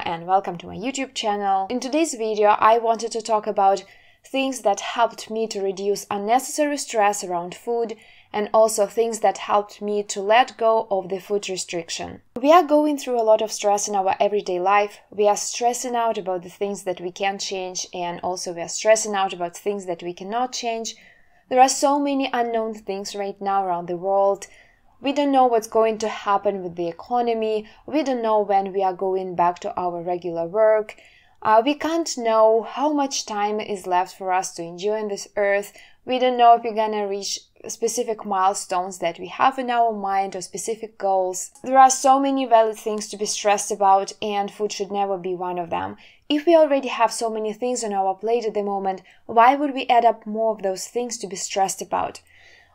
and welcome to my YouTube channel. In today's video, I wanted to talk about things that helped me to reduce unnecessary stress around food and also things that helped me to let go of the food restriction. We are going through a lot of stress in our everyday life. We are stressing out about the things that we can change and also we are stressing out about things that we cannot change. There are so many unknown things right now around the world we don't know what's going to happen with the economy. We don't know when we are going back to our regular work. Uh, we can't know how much time is left for us to enjoy this earth. We don't know if we're gonna reach specific milestones that we have in our mind or specific goals. There are so many valid things to be stressed about, and food should never be one of them. If we already have so many things on our plate at the moment, why would we add up more of those things to be stressed about?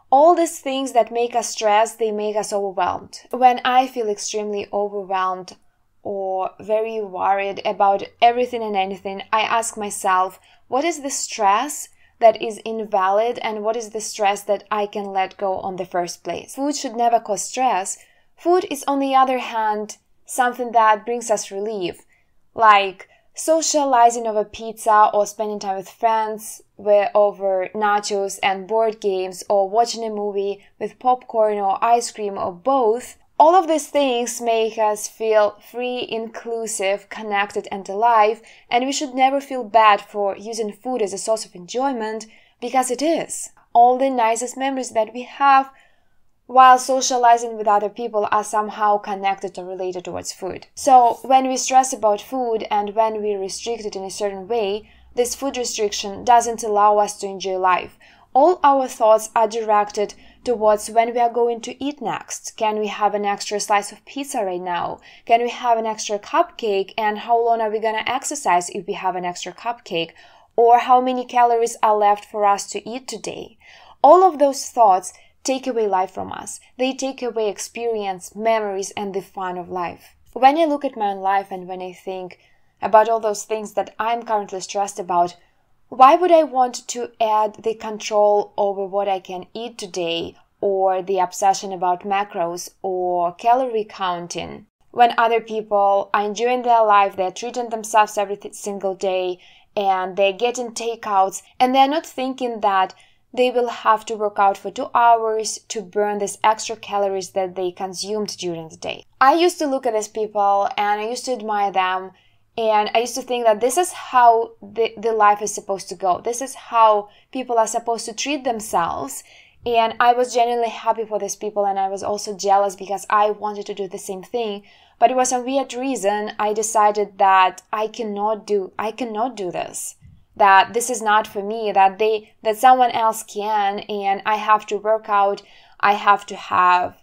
All these things that make us stressed, they make us overwhelmed. When I feel extremely overwhelmed or very worried about everything and anything, I ask myself, what is the stress that is invalid and what is the stress that I can let go on the first place? Food should never cause stress. Food is, on the other hand, something that brings us relief. Like, socializing over pizza or spending time with friends with, over nachos and board games or watching a movie with popcorn or ice cream or both, all of these things make us feel free, inclusive, connected, and alive, and we should never feel bad for using food as a source of enjoyment because it is. All the nicest memories that we have while socializing with other people are somehow connected or related towards food. So, when we stress about food and when we restrict it in a certain way, this food restriction doesn't allow us to enjoy life. All our thoughts are directed towards when we are going to eat next. Can we have an extra slice of pizza right now? Can we have an extra cupcake? And how long are we gonna exercise if we have an extra cupcake? Or how many calories are left for us to eat today? All of those thoughts take away life from us. They take away experience, memories, and the fun of life. When I look at my own life and when I think about all those things that I'm currently stressed about, why would I want to add the control over what I can eat today or the obsession about macros or calorie counting? When other people are enjoying their life, they're treating themselves every single day and they're getting takeouts and they're not thinking that they will have to work out for two hours to burn these extra calories that they consumed during the day. I used to look at these people and I used to admire them and I used to think that this is how the, the life is supposed to go. This is how people are supposed to treat themselves. And I was genuinely happy for these people and I was also jealous because I wanted to do the same thing. But it was a weird reason I decided that I cannot do I cannot do this that this is not for me that they that someone else can and i have to work out i have to have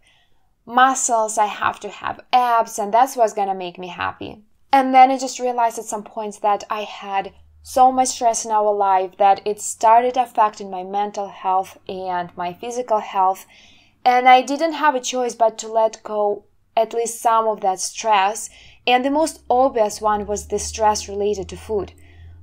muscles i have to have abs and that's what's gonna make me happy. And then i just realized at some points that i had so much stress in our life that it started affecting my mental health and my physical health. And i didn't have a choice but to let go at least some of that stress. And the most obvious one was the stress related to food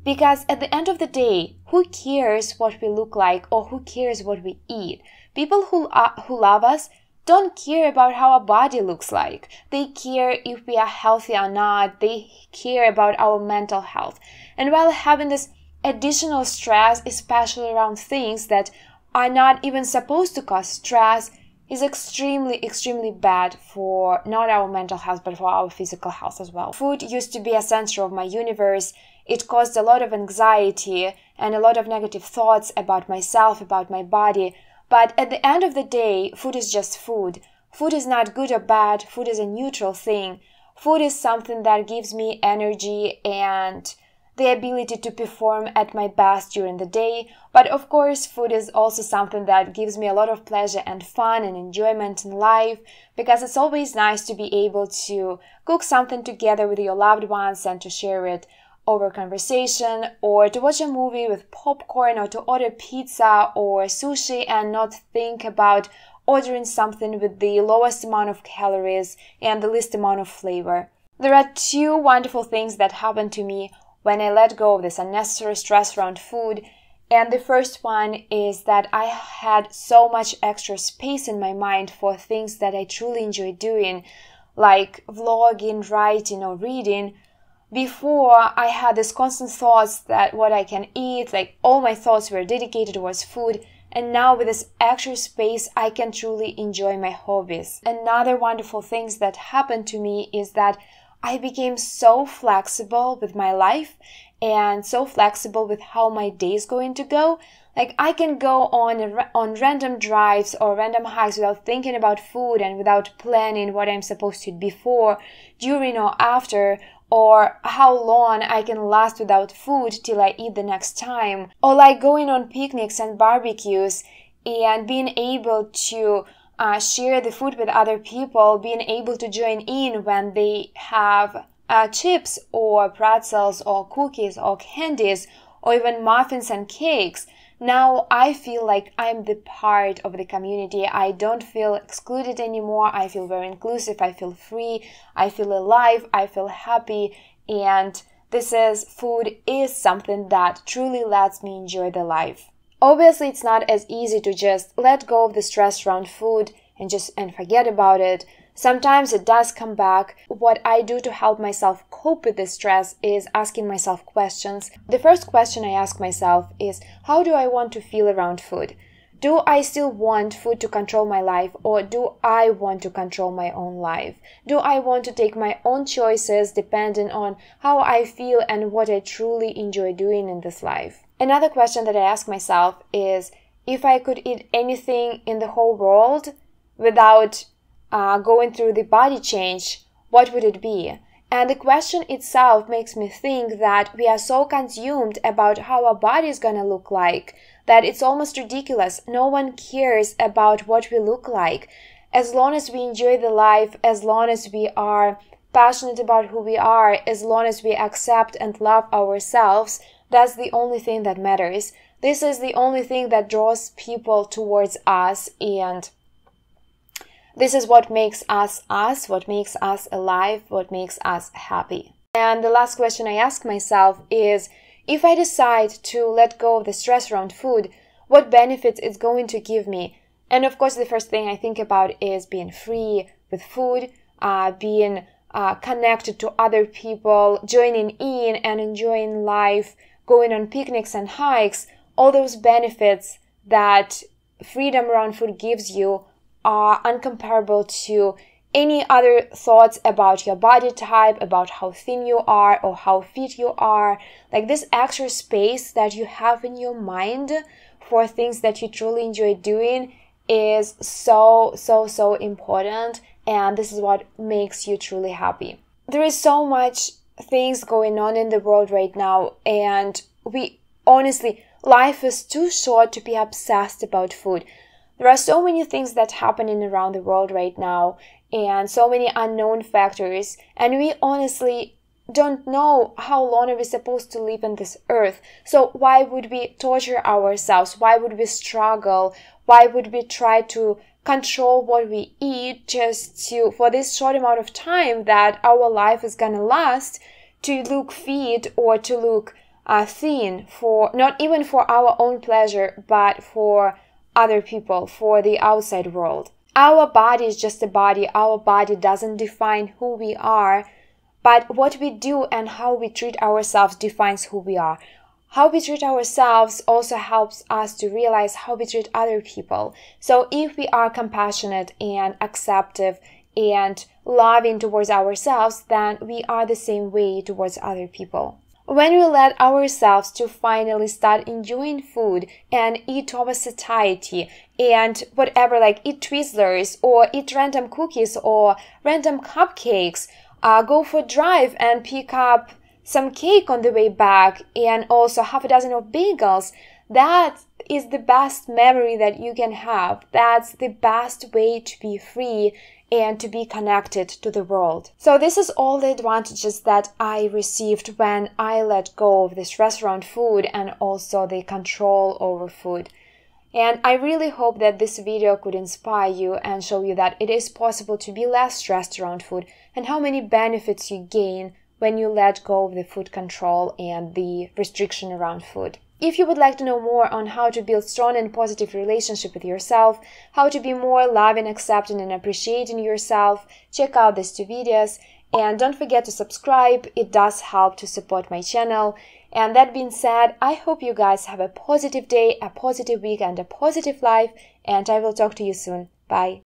because at the end of the day, who cares what we look like or who cares what we eat? People who, who love us don't care about how our body looks like. They care if we are healthy or not. They care about our mental health. And while having this additional stress, especially around things that are not even supposed to cause stress, is extremely, extremely bad for not our mental health, but for our physical health as well. Food used to be a center of my universe. It caused a lot of anxiety and a lot of negative thoughts about myself, about my body. But at the end of the day, food is just food. Food is not good or bad. Food is a neutral thing. Food is something that gives me energy and the ability to perform at my best during the day. But of course, food is also something that gives me a lot of pleasure and fun and enjoyment in life because it's always nice to be able to cook something together with your loved ones and to share it over conversation or to watch a movie with popcorn or to order pizza or sushi and not think about ordering something with the lowest amount of calories and the least amount of flavor. There are two wonderful things that happened to me when I let go of this unnecessary stress around food. And the first one is that I had so much extra space in my mind for things that I truly enjoy doing, like vlogging, writing, or reading, before I had these constant thoughts that what I can eat, like all my thoughts were dedicated towards food. And now with this extra space, I can truly enjoy my hobbies. Another wonderful things that happened to me is that I became so flexible with my life and so flexible with how my day is going to go. Like I can go on on random drives or random hikes without thinking about food and without planning what I'm supposed to eat before, during or after, or how long I can last without food till I eat the next time, or like going on picnics and barbecues and being able to uh, share the food with other people, being able to join in when they have uh, chips or pretzels or cookies or candies or even muffins and cakes. Now I feel like I'm the part of the community. I don't feel excluded anymore. I feel very inclusive. I feel free. I feel alive. I feel happy. And this is food is something that truly lets me enjoy the life. Obviously, it's not as easy to just let go of the stress around food and just and forget about it. Sometimes it does come back. What I do to help myself cope with this stress is asking myself questions. The first question I ask myself is how do I want to feel around food? Do I still want food to control my life or do I want to control my own life? Do I want to take my own choices depending on how I feel and what I truly enjoy doing in this life? Another question that I ask myself is if I could eat anything in the whole world without uh, going through the body change, what would it be? And the question itself makes me think that we are so consumed about how our body is to look like that it's almost ridiculous. No one cares about what we look like. As long as we enjoy the life, as long as we are passionate about who we are, as long as we accept and love ourselves, that's the only thing that matters. This is the only thing that draws people towards us, and this is what makes us us, what makes us alive, what makes us happy. And the last question I ask myself is if I decide to let go of the stress around food, what benefits it's going to give me? And of course, the first thing I think about is being free with food, uh, being uh, connected to other people, joining in and enjoying life, going on picnics and hikes, all those benefits that freedom around food gives you are uncomparable to any other thoughts about your body type, about how thin you are or how fit you are. Like this extra space that you have in your mind for things that you truly enjoy doing is so, so, so important. And this is what makes you truly happy. There is so much things going on in the world right now. And we honestly, life is too short to be obsessed about food. There are so many things that happening around the world right now and so many unknown factors and we honestly don't know how long are we supposed to live on this earth. So why would we torture ourselves? Why would we struggle? Why would we try to control what we eat just to for this short amount of time that our life is gonna last to look fit or to look uh, thin for not even for our own pleasure but for other people for the outside world our body is just a body our body doesn't define who we are but what we do and how we treat ourselves defines who we are how we treat ourselves also helps us to realize how we treat other people. So if we are compassionate and acceptive and loving towards ourselves, then we are the same way towards other people. When we let ourselves to finally start enjoying food and eat our satiety and whatever, like eat Twizzlers or eat random cookies or random cupcakes, uh, go for a drive and pick up some cake on the way back and also half a dozen of bagels. That is the best memory that you can have. That's the best way to be free and to be connected to the world. So this is all the advantages that I received when I let go of this restaurant food and also the control over food. And I really hope that this video could inspire you and show you that it is possible to be less stressed around food and how many benefits you gain when you let go of the food control and the restriction around food. If you would like to know more on how to build strong and positive relationship with yourself, how to be more loving, accepting and appreciating yourself, check out these two videos and don't forget to subscribe. It does help to support my channel. And that being said, I hope you guys have a positive day, a positive week and a positive life and I will talk to you soon. Bye.